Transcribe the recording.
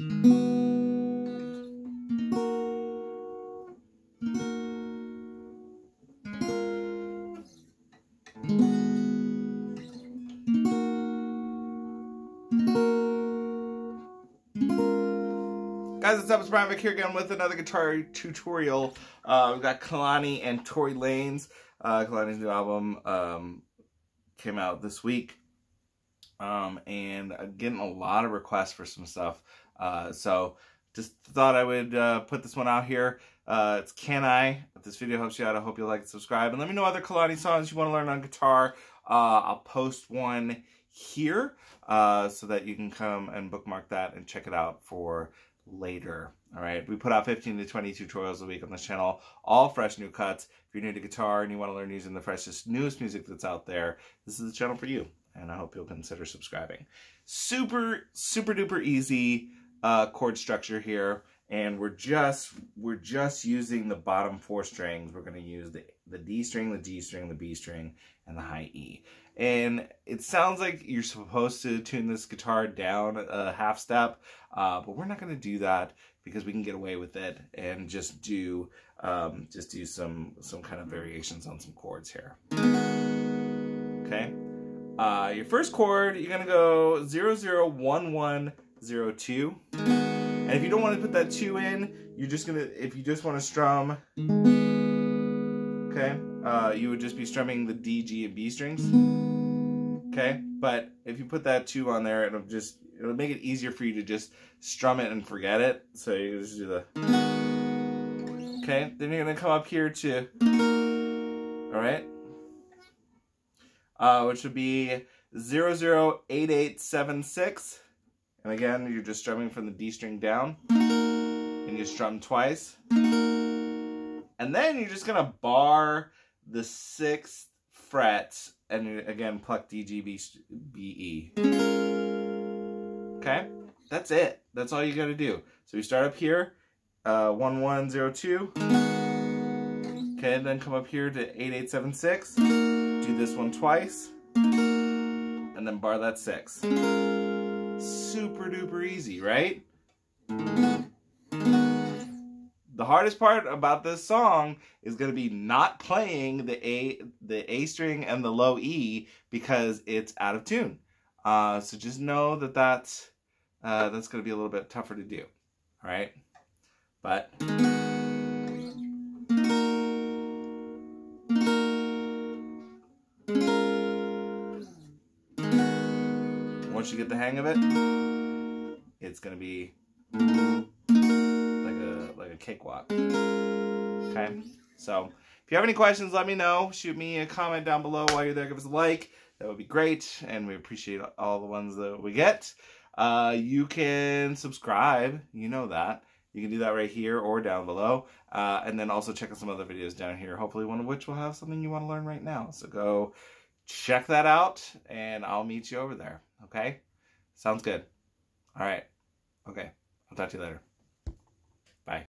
Guys, what's up? It's Brian Vick here again with another guitar tutorial. Uh, we've got Kehlani and Tory Lanez. Uh, Kehlani's new album um, came out this week. Um, and getting a lot of requests for some stuff. Uh, so just thought I would uh, put this one out here. Uh, it's Can I? If this video helps you out, I hope you like and subscribe. And let me know other Kehlani songs you want to learn on guitar. Uh, I'll post one here uh, so that you can come and bookmark that and check it out for later. All right, we put out 15 to 20 tutorials a week on this channel, all fresh new cuts. If you're new to guitar and you want to learn using the freshest, newest music that's out there, this is the channel for you. And I hope you'll consider subscribing. Super, super duper easy uh, chord structure here. And we're just, we're just using the bottom four strings. We're to use the, the D string, the G string, the B string, and the high E. And it sounds like you're supposed to tune this guitar down a half step, uh, but we're not to do that because we can get away with it and just do um, just do some some kind of variations on some chords here. Okay. Uh, your first chord, you're gonna go zero zero one one zero two, and if you don't want to put that two in, you're just gonna if you just want to strum. Okay, uh, you would just be strumming the D, G, and B strings. Okay, but if you put that two on there, it'll just it'll make it easier for you to just strum it and forget it. So you just do the. Okay, then you're gonna come up here to. All right. Uh, which would be 008876. And again, you're just strumming from the D string down. And you strum twice. And then you're just gonna bar the sixth fret and again pluck D, G, B, B, E. Okay, that's it. That's all you gotta do. So we start up here, uh, 1102. Okay, then come up here to 8876. Do this one twice. And then bar that six. Super duper easy, right? The hardest part about this song is going to be not playing the A the A string and the low E because it's out of tune. Uh, so just know that that's, uh, that's going to be a little bit tougher to do. All right? But... Once you get the hang of it, it's going to be like a like a cakewalk. Okay? So, if you have any questions, let me know. Shoot me a comment down below while you're there. Give us a like. That would be great. And we appreciate all the ones that we get. Uh, you can subscribe. You know that. You can do that right here or down below. Uh, and then also check out some other videos down here. Hopefully one of which will have something you want to learn right now. So go check that out and I'll meet you over there. Okay? Sounds good. All right. Okay. I'll talk to you later. Bye.